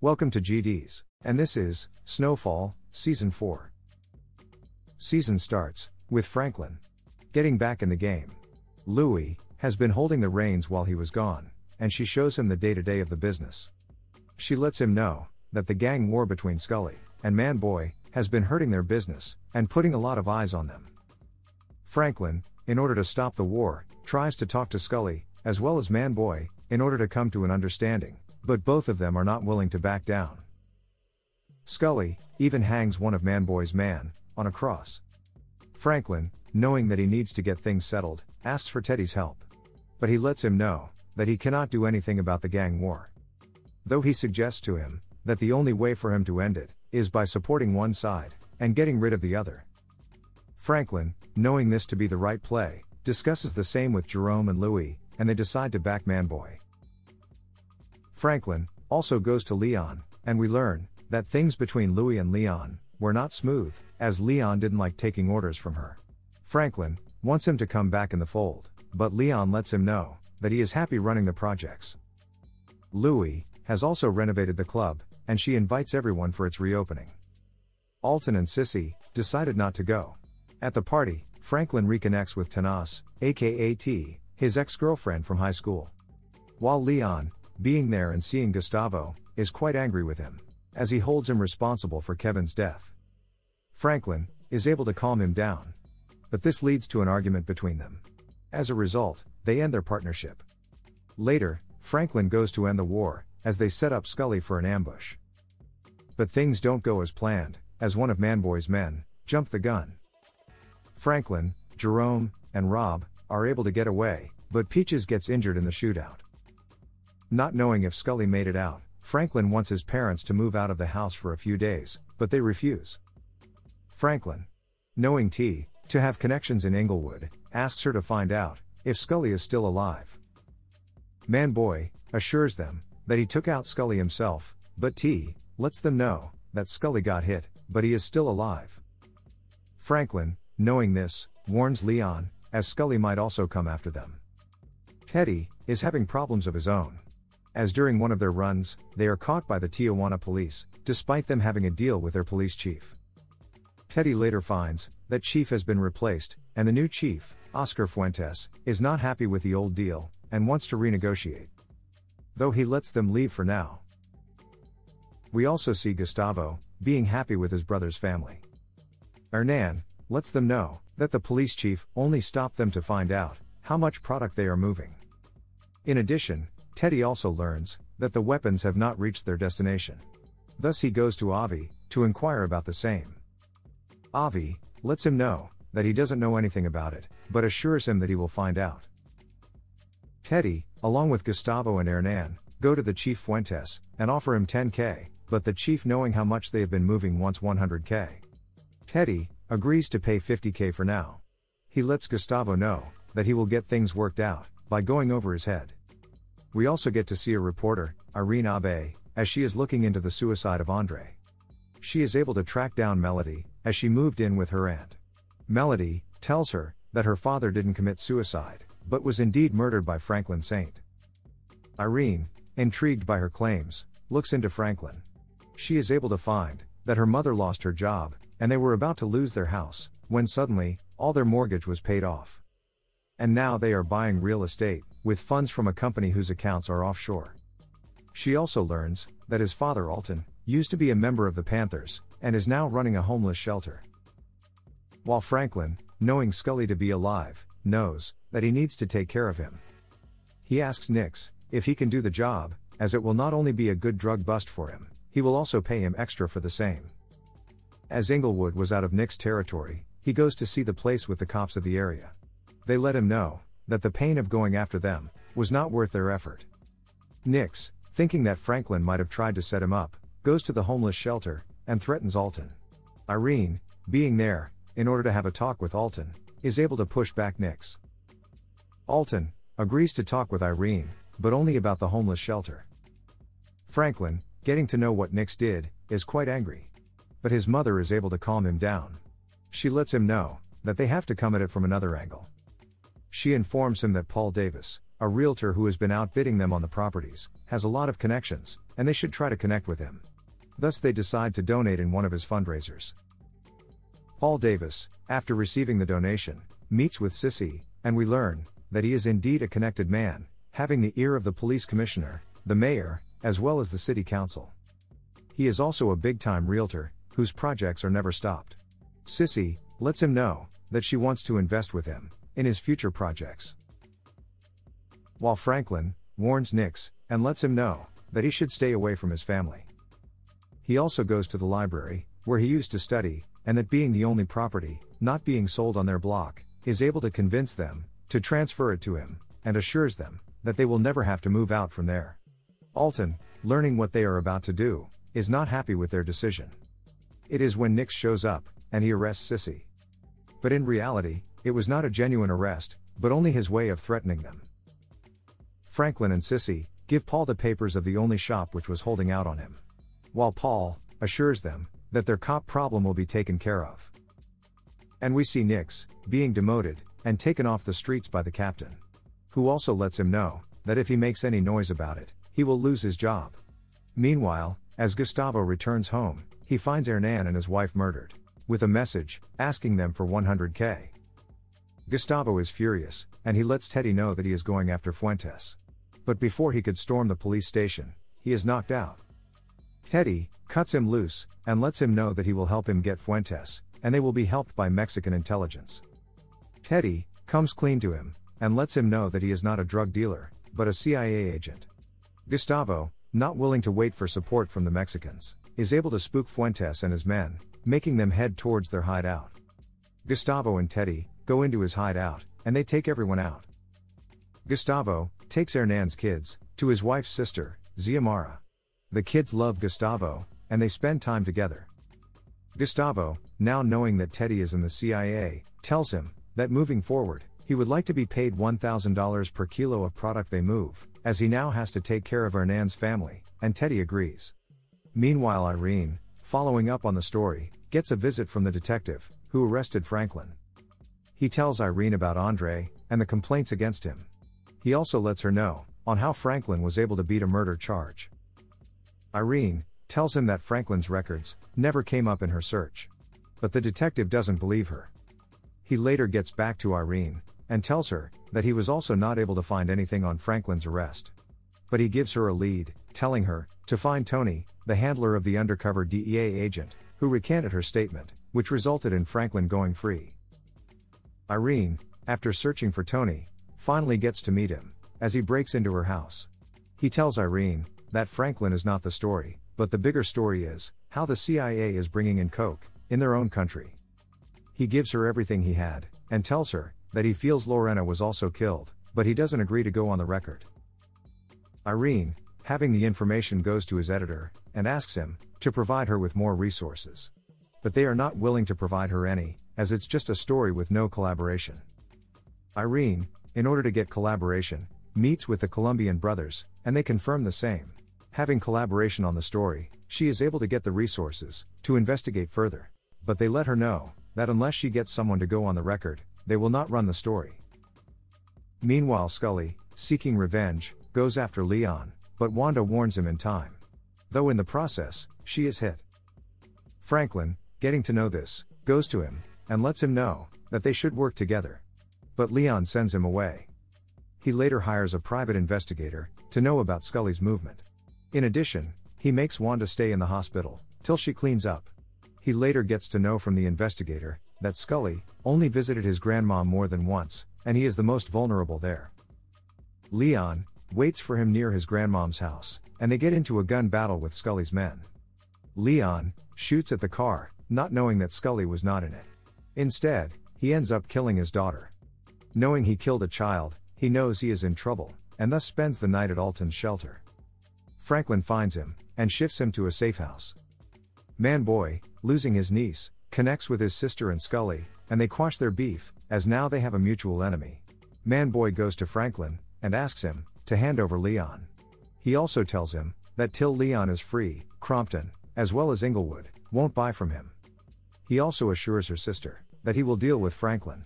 Welcome to GDs, and this is Snowfall, Season 4. Season starts with Franklin getting back in the game. Louis has been holding the reins while he was gone, and she shows him the day to day of the business. She lets him know that the gang war between Scully and Manboy has been hurting their business and putting a lot of eyes on them. Franklin, in order to stop the war, tries to talk to Scully, as well as Manboy, in order to come to an understanding, but both of them are not willing to back down. Scully even hangs one of Manboy's man on a cross. Franklin, knowing that he needs to get things settled, asks for Teddy's help. But he lets him know that he cannot do anything about the gang war. Though he suggests to him that the only way for him to end it is by supporting one side and getting rid of the other. Franklin, knowing this to be the right play, discusses the same with Jerome and Louis, and they decide to back Manboy. Franklin also goes to Leon, and we learn that things between Louis and Leon were not smooth, as Leon didn't like taking orders from her. Franklin wants him to come back in the fold, but Leon lets him know that he is happy running the projects. Louis has also renovated the club, and she invites everyone for its reopening. Alton and Sissy decided not to go. At the party, Franklin reconnects with Tanas, aka T, his ex girlfriend from high school. While Leon, being there and seeing Gustavo, is quite angry with him, as he holds him responsible for Kevin's death. Franklin is able to calm him down. But this leads to an argument between them. As a result, they end their partnership. Later, Franklin goes to end the war, as they set up Scully for an ambush. But things don't go as planned, as one of Manboy's men jumped the gun. Franklin, Jerome, and Rob are able to get away, but Peaches gets injured in the shootout. Not knowing if Scully made it out, Franklin wants his parents to move out of the house for a few days, but they refuse. Franklin, knowing T, to have connections in Inglewood, asks her to find out if Scully is still alive. Manboy assures them that he took out Scully himself, but T lets them know that Scully got hit, but he is still alive. Franklin, knowing this, warns Leon, as Scully might also come after them. Teddy is having problems of his own. As during one of their runs, they are caught by the Tijuana police, despite them having a deal with their police chief. Teddy later finds that chief has been replaced, and the new chief, Oscar Fuentes, is not happy with the old deal and wants to renegotiate. Though he lets them leave for now. We also see Gustavo being happy with his brother's family. Hernan lets them know that the police chief only stopped them to find out how much product they are moving. In addition, Teddy also learns that the weapons have not reached their destination. Thus he goes to Avi to inquire about the same. Avi lets him know that he doesn't know anything about it, but assures him that he will find out. Teddy, along with Gustavo and Hernan, go to the chief Fuentes and offer him 10k, but the chief knowing how much they have been moving wants 100k. Teddy agrees to pay 50k for now. He lets Gustavo know that he will get things worked out by going over his head. We also get to see a reporter, Irene Abe, as she is looking into the suicide of Andre. She is able to track down Melody, as she moved in with her aunt. Melody tells her that her father didn't commit suicide, but was indeed murdered by Franklin Saint. Irene, intrigued by her claims, looks into Franklin. She is able to find that her mother lost her job, and they were about to lose their house, when suddenly, all their mortgage was paid off. And now they are buying real estate, with funds from a company whose accounts are offshore. She also learns that his father Alton used to be a member of the Panthers, and is now running a homeless shelter. While Franklin, knowing Scully to be alive, knows that he needs to take care of him. He asks Nix if he can do the job, as it will not only be a good drug bust for him, he will also pay him extra for the same. As Inglewood was out of Nick's territory, he goes to see the place with the cops of the area. They let him know that the pain of going after them was not worth their effort. Nix, thinking that Franklin might have tried to set him up, goes to the homeless shelter and threatens Alton. Irene, being there, in order to have a talk with Alton, is able to push back Nix. Alton agrees to talk with Irene, but only about the homeless shelter. Franklin, getting to know what Nix did, is quite angry. But his mother is able to calm him down. She lets him know that they have to come at it from another angle. She informs him that Paul Davis, a realtor who has been outbidding them on the properties, has a lot of connections, and they should try to connect with him. Thus, they decide to donate in one of his fundraisers. Paul Davis, after receiving the donation, meets with Sissy, and we learn that he is indeed a connected man, having the ear of the police commissioner, the mayor, as well as the city council. He is also a big time realtor, whose projects are never stopped. Sissy lets him know that she wants to invest with him in his future projects. While Franklin warns Nix and lets him know that he should stay away from his family. He also goes to the library, where he used to study, and that being the only property, not being sold on their block, is able to convince them to transfer it to him, and assures them that they will never have to move out from there. Alton, learning what they are about to do, is not happy with their decision. It is when Nix shows up, and he arrests Sissy. But in reality, it was not a genuine arrest, but only his way of threatening them. Franklin and Sissy give Paul the papers of the only shop which was holding out on him. While Paul assures them that their cop problem will be taken care of. And we see Nix being demoted and taken off the streets by the captain, who also lets him know that if he makes any noise about it, he will lose his job. Meanwhile, as Gustavo returns home, he finds Hernan and his wife murdered, with a message asking them for 100k. Gustavo is furious, and he lets Teddy know that he is going after Fuentes. But before he could storm the police station, he is knocked out. Teddy cuts him loose and lets him know that he will help him get Fuentes, and they will be helped by Mexican intelligence. Teddy comes clean to him and lets him know that he is not a drug dealer, but a CIA agent. Gustavo, not willing to wait for support from the Mexicans, is able to spook Fuentes and his men, making them head towards their hideout. Gustavo and Teddy go into his hideout, and they take everyone out. Gustavo takes Hernan's kids to his wife's sister, Xiomara. The kids love Gustavo, and they spend time together. Gustavo, now knowing that Teddy is in the CIA, tells him that moving forward, he would like to be paid $1,000 per kilo of product they move, as he now has to take care of Hernan's family, and Teddy agrees. Meanwhile, Irene, following up on the story, gets a visit from the detective, who arrested Franklin. He tells Irene about Andre, and the complaints against him. He also lets her know, on how Franklin was able to beat a murder charge. Irene tells him that Franklin's records never came up in her search. But the detective doesn't believe her. He later gets back to Irene and tells her that he was also not able to find anything on Franklin's arrest. But he gives her a lead, telling her to find Tony, the handler of the undercover DEA agent, who recanted her statement, which resulted in Franklin going free. Irene, after searching for Tony, finally gets to meet him as he breaks into her house. He tells Irene that Franklin is not the story, but the bigger story is how the CIA is bringing in coke in their own country. He gives her everything he had and tells her that he feels Lorena was also killed, but he doesn't agree to go on the record. Irene, having the information, goes to his editor and asks him to provide her with more resources. But they are not willing to provide her any, as it's just a story with no collaboration. Irene, in order to get collaboration, meets with the Colombian brothers, and they confirm the same. Having collaboration on the story, she is able to get the resources to investigate further. But they let her know that unless she gets someone to go on the record, they will not run the story. Meanwhile, Scully, seeking revenge, goes after Leon, but Wanda warns him in time. Though in the process, she is hit. Franklin, getting to know this, goes to him and lets him know that they should work together. But Leon sends him away. He later hires a private investigator to know about Scully's movement. In addition, he makes Wanda stay in the hospital till she cleans up. He later gets to know from the investigator that Scully only visited his grandma more than once, and he is the most vulnerable there. Leon waits for him near his grandmom's house, and they get into a gun battle with Scully's men. Leon shoots at the car, not knowing that Scully was not in it. Instead, he ends up killing his daughter. Knowing he killed a child, he knows he is in trouble, and thus spends the night at Alton's shelter. Franklin finds him, and shifts him to a safe house. Man Boy, losing his niece, connects with his sister and Scully, and they quash their beef, as now they have a mutual enemy. Manboy goes to Franklin, and asks him, to hand over Leon. He also tells him, that till Leon is free, Compton, as well as Inglewood, won't buy from him. He also assures her sister, that he will deal with Franklin.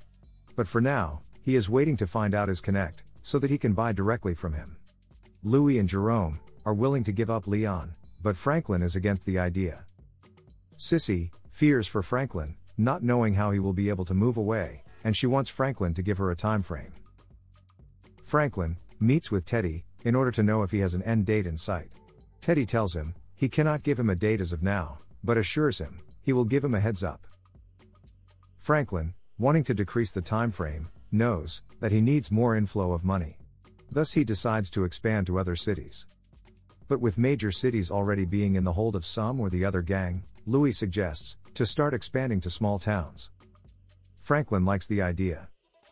But for now, he is waiting to find out his connect, so that he can buy directly from him. Louis and Jerome are willing to give up Leon, but Franklin is against the idea. Sissy fears for Franklin, not knowing how he will be able to move away, and she wants Franklin to give her a time frame. Franklin meets with Teddy in order to know if he has an end date in sight. Teddy tells him he cannot give him a date as of now, but assures him he will give him a heads up. Franklin, wanting to decrease the time frame, knows that he needs more inflow of money. Thus he decides to expand to other cities. But with major cities already being in the hold of some or the other gang, Louis suggests to start expanding to small towns. Franklin likes the idea.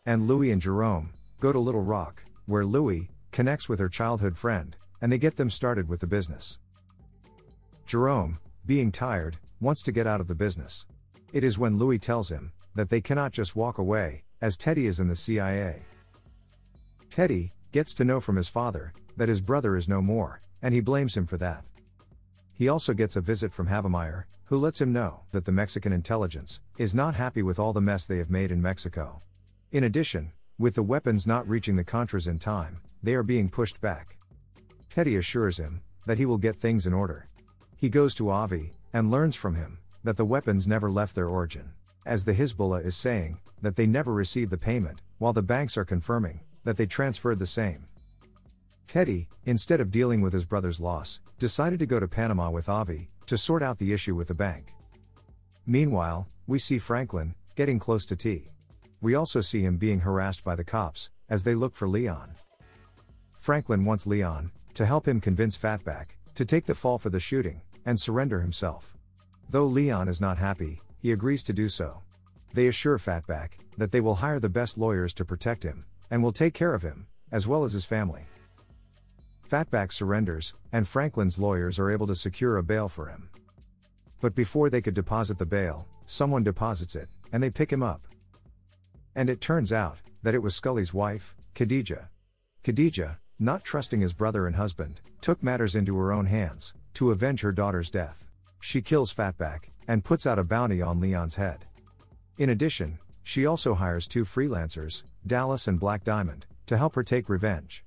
And Louis and Jerome go to Little Rock, where Louis connects with her childhood friend, and they get them started with the business. Jerome, being tired, wants to get out of the business. It is when Louis tells him that they cannot just walk away, as Teddy is in the CIA. Teddy gets to know from his father that his brother is no more, and he blames him for that. He also gets a visit from Havemeyer, who lets him know that the Mexican intelligence is not happy with all the mess they have made in Mexico. In addition, with the weapons not reaching the Contras in time, they are being pushed back. Teddy assures him that he will get things in order. He goes to Avi and learns from him that the weapons never left their origin as the Hezbollah is saying, that they never received the payment, while the banks are confirming that they transferred the same. Teddy, instead of dealing with his brother's loss, decided to go to Panama with Avi to sort out the issue with the bank. Meanwhile, we see Franklin getting close to T. We also see him being harassed by the cops as they look for Leon. Franklin wants Leon to help him convince Fatback to take the fall for the shooting and surrender himself. Though Leon is not happy, he agrees to do so. They assure Fatback that they will hire the best lawyers to protect him, and will take care of him, as well as his family. Fatback surrenders, and Franklin's lawyers are able to secure a bail for him. But before they could deposit the bail, someone deposits it, and they pick him up. And it turns out that it was Scully's wife, Khadija. Khadija, not trusting his brother and husband, took matters into her own hands to avenge her daughter's death. She kills Fatback and puts out a bounty on Leon's head. In addition, she also hires two freelancers, Dallas and Black Diamond, to help her take revenge.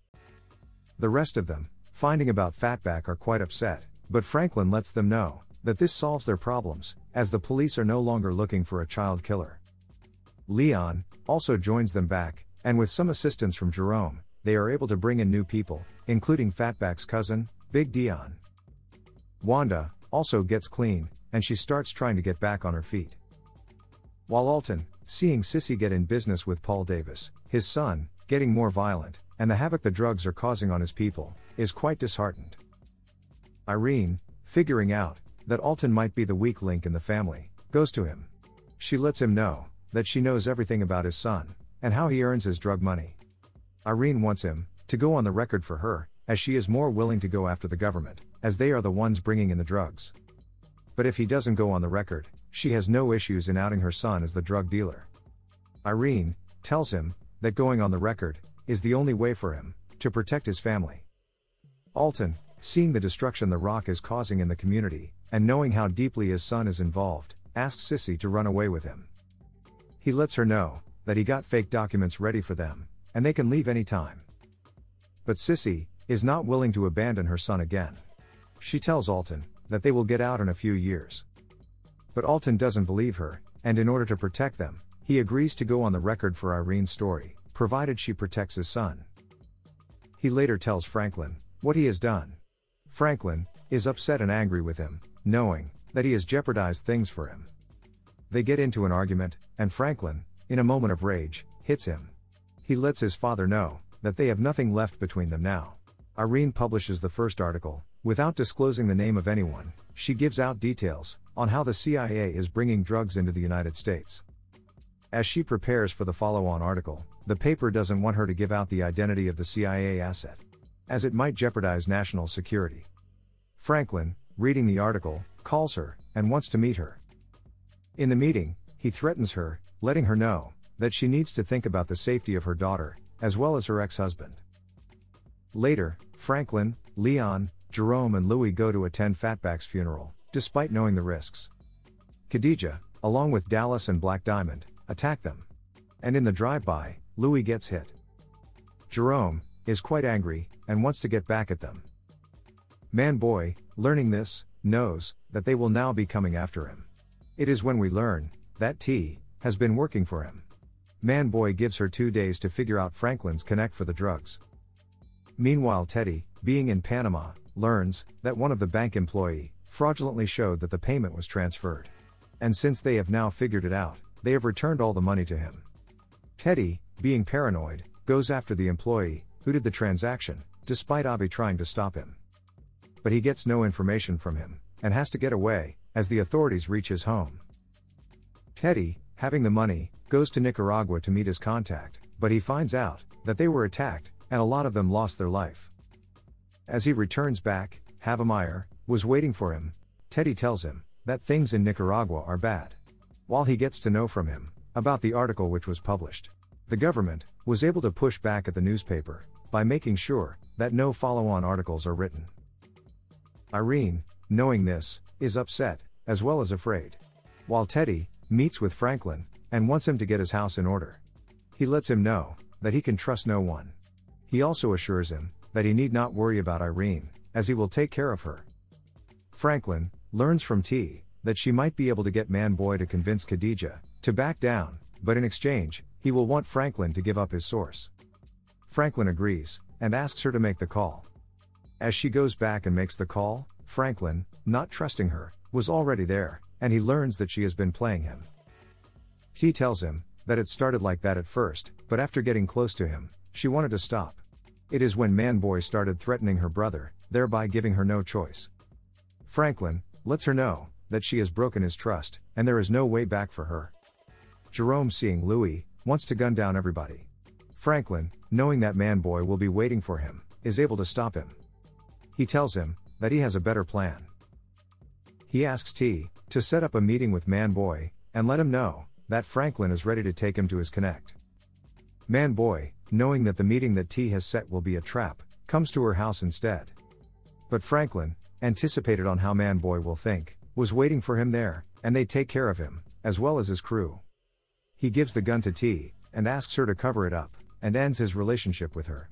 The rest of them, finding about Fatback, are quite upset, but Franklin lets them know that this solves their problems, as the police are no longer looking for a child killer. Leon also joins them back, and with some assistance from Jerome, they are able to bring in new people, including Fatback's cousin, Big Dion. Wanda also gets clean, and she starts trying to get back on her feet. While Alton, seeing Sissy get in business with Paul Davis, his son, getting more violent, and the havoc the drugs are causing on his people, is quite disheartened. Irene, figuring out that Alton might be the weak link in the family, goes to him. She lets him know that she knows everything about his son and how he earns his drug money. Irene wants him to go on the record for her, as she is more willing to go after the government, as they are the ones bringing in the drugs. But if he doesn't go on the record, she has no issues in outing her son as the drug dealer. Irene tells him that going on the record is the only way for him to protect his family. Alton, seeing the destruction the rock is causing in the community, and knowing how deeply his son is involved, asks Sissy to run away with him. He lets her know that he got fake documents ready for them, and they can leave any time. But Sissy is not willing to abandon her son again. She tells Alton that they will get out in a few years. But Alton doesn't believe her, and in order to protect them, he agrees to go on the record for Irene's story, provided she protects his son. He later tells Franklin what he has done. Franklin is upset and angry with him, knowing that he has jeopardized things for him. They get into an argument, and Franklin, in a moment of rage, hits him. He lets his father know that they have nothing left between them now. Irene publishes the first article, without disclosing the name of anyone, she gives out details on how the CIA is bringing drugs into the United States. As she prepares for the follow on article, the paper doesn't want her to give out the identity of the CIA asset, as it might jeopardize national security. Franklin, reading the article, calls her and wants to meet her. In the meeting, he threatens her, letting her know that she needs to think about the safety of her daughter, as well as her ex husband. Later, Franklin, Leon, Jerome, and Louis go to attend Fatback's funeral, despite knowing the risks. Khadija, along with Dallas and Black Diamond, attack them. And in the drive by, Louis gets hit. Jerome is quite angry and wants to get back at them. Man Boy, learning this, knows that they will now be coming after him. It is when we learn that T has been working for him. Man Boy gives her two days to figure out Franklin's connect for the drugs. Meanwhile, Teddy, being in Panama, learns that one of the bank employee fraudulently showed that the payment was transferred. And since they have now figured it out, they have returned all the money to him. Teddy, being paranoid, goes after the employee who did the transaction, despite Avi trying to stop him. But he gets no information from him, and has to get away, as the authorities reach his home. Teddy, having the money, goes to Nicaragua to meet his contact, but he finds out that they were attacked, and a lot of them lost their life. As he returns back, Havemeyer was waiting for him. Teddy tells him that things in Nicaragua are bad. While he gets to know from him about the article which was published, the government was able to push back at the newspaper by making sure that no follow on articles are written. Irene, knowing this, is upset, as well as afraid. While Teddy meets with Franklin and wants him to get his house in order, he lets him know that he can trust no one. He also assures him that he need not worry about Irene, as he will take care of her. Franklin learns from T that she might be able to get Man Boy to convince Khadija to back down, but in exchange, he will want Franklin to give up his source. Franklin agrees and asks her to make the call. As she goes back and makes the call, Franklin, not trusting her, was already there, and he learns that she has been playing him. He tells him that it started like that at first, but after getting close to him, she wanted to stop. It is when Manboy started threatening her brother, thereby giving her no choice. Franklin lets her know that she has broken his trust, and there is no way back for her. Jerome, seeing Louis, wants to gun down everybody. Franklin, knowing that Manboy will be waiting for him, is able to stop him. He tells him that he has a better plan. He asks T to set up a meeting with Manboy and let him know that Franklin is ready to take him to his connect. Manboy, knowing that the meeting that T has set will be a trap, comes to her house instead. But Franklin, anticipated on how Manboy will think, was waiting for him there, and they take care of him, as well as his crew. He gives the gun to T and asks her to cover it up, and ends his relationship with her.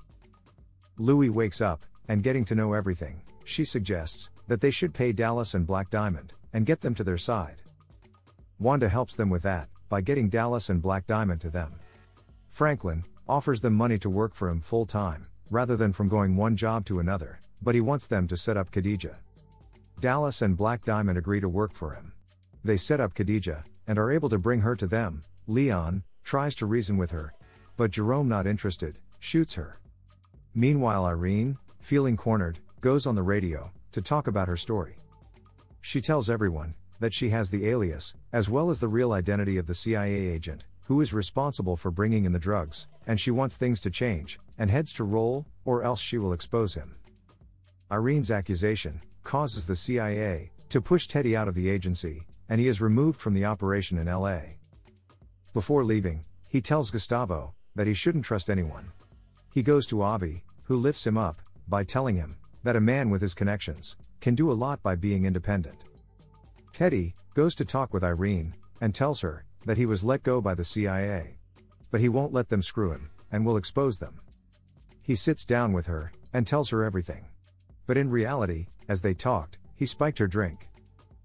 Louis wakes up and getting to know everything, she suggests that they should pay Dallas and Black Diamond and get them to their side. Wanda helps them with that by getting Dallas and Black Diamond to them. Franklin offers them money to work for him full time, rather than from going one job to another, but he wants them to set up Khadija. Dallas and Black Diamond agree to work for him. They set up Khadija and are able to bring her to them. Leon tries to reason with her, but Jerome, not interested, shoots her. Meanwhile, Irene, feeling cornered, goes on the radio to talk about her story. She tells everyone that she has the alias, as well as the real identity of the CIA agent, who is responsible for bringing in the drugs, and she wants things to change, and heads to roll, or else she will expose him. Irene's accusation causes the CIA to push Teddy out of the agency, and he is removed from the operation in LA. Before leaving, he tells Gustavo that he shouldn't trust anyone. He goes to Avi, who lifts him up by telling him that a man with his connections can do a lot by being independent. Teddy goes to talk with Irene and tells her that he was let go by the CIA. But he won't let them screw him and will expose them. He sits down with her and tells her everything. But in reality, as they talked, he spiked her drink.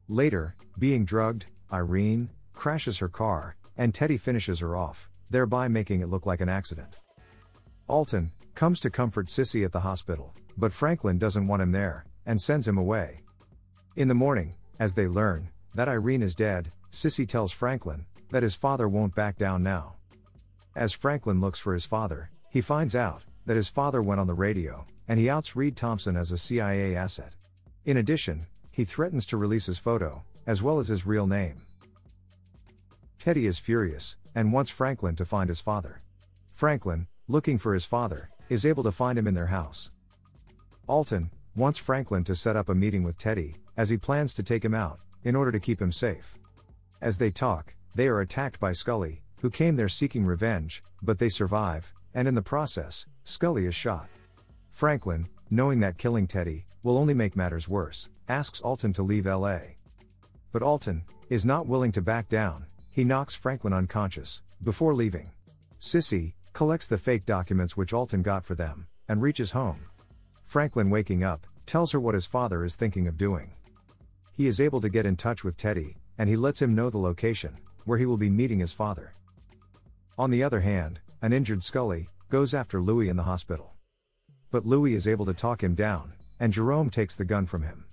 Later, being drugged, Irene crashes her car and Teddy finishes her off, thereby making it look like an accident. Alton comes to comfort Sissy at the hospital, but Franklin doesn't want him there and sends him away. In the morning, as they learn that Irene is dead, Sissy tells Franklin that his father won't back down now. As Franklin looks for his father, he finds out that his father went on the radio and he outs Reed Thompson as a CIA asset. In addition, he threatens to release his photo, as well as his real name. Teddy is furious and wants Franklin to find his father. Franklin, looking for his father, is able to find him in their house. Alton wants Franklin to set up a meeting with Teddy, as he plans to take him out, in order to keep him safe. As they talk, they are attacked by Scully, who came there seeking revenge, but they survive, and in the process, Scully is shot. Franklin, knowing that killing Teddy will only make matters worse, asks Alton to leave LA. But Alton is not willing to back down, he knocks Franklin unconscious before leaving. Sissy collects the fake documents which Alton got for them and reaches home. Franklin waking up tells her what his father is thinking of doing. He is able to get in touch with Teddy, and he lets him know the location, where he will be meeting his father. On the other hand, an injured Scully goes after Louis in the hospital. But Louis is able to talk him down, and Jerome takes the gun from him.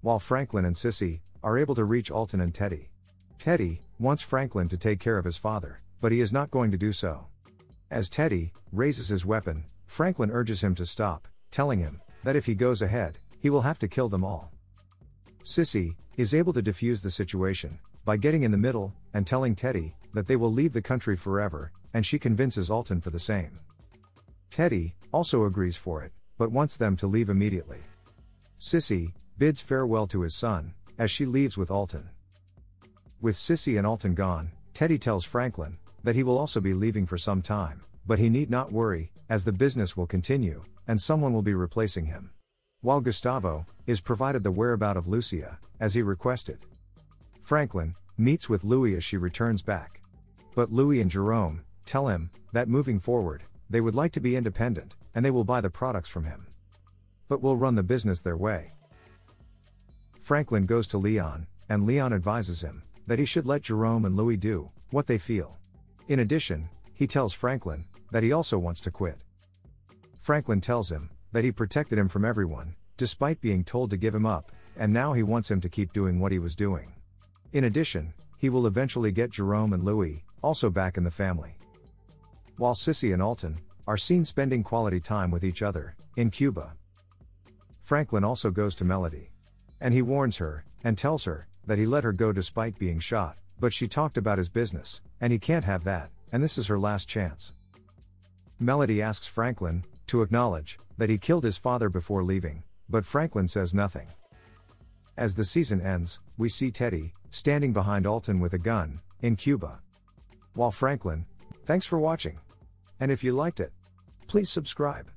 While Franklin and Sissy are able to reach Alton and Teddy. Teddy wants Franklin to take care of his father, but he is not going to do so. As Teddy raises his weapon, Franklin urges him to stop, telling him that if he goes ahead, he will have to kill them all. Sissy is able to defuse the situation by getting in the middle and telling Teddy that they will leave the country forever, and she convinces Alton for the same. Teddy also agrees for it, but wants them to leave immediately. Sissy bids farewell to his son as she leaves with Alton. With Sissy and Alton gone, Teddy tells Franklin that he will also be leaving for some time, but he need not worry, as the business will continue, and someone will be replacing him. While Gustavo is provided the whereabout of Lucia, as he requested. Franklin meets with Louis as she returns back. But Louis and Jerome tell him that moving forward, they would like to be independent, and they will buy the products from him. But will run the business their way. Franklin goes to Leon, and Leon advises him that he should let Jerome and Louis do what they feel. In addition, he tells Franklin that he also wants to quit. Franklin tells him that he protected him from everyone, despite being told to give him up, and now he wants him to keep doing what he was doing. In addition, he will eventually get Jerome and Louis also back in the family. While Sissy and Alton are seen spending quality time with each other in Cuba. Franklin also goes to Melody. And he warns her, and tells her, that he let her go despite being shot, but she talked about his business, and he can't have that, and this is her last chance. Melody asks Franklin to acknowledge that he killed his father before leaving, but Franklin says nothing. As the season ends, we see Teddy standing behind Alton with a gun in Cuba. While Franklin, thanks for watching. And if you liked it, please subscribe.